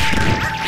Yeah.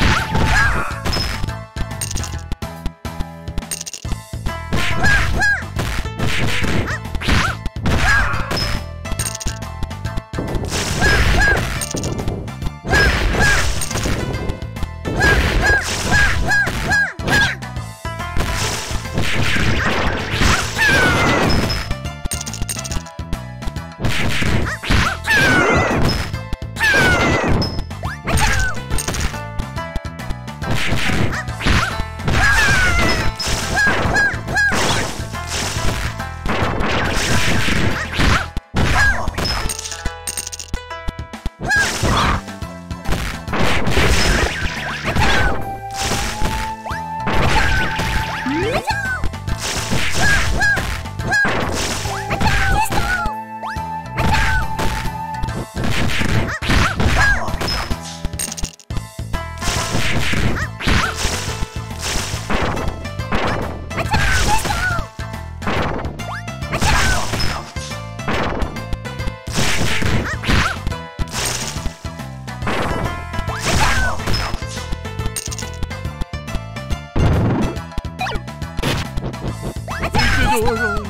Huh?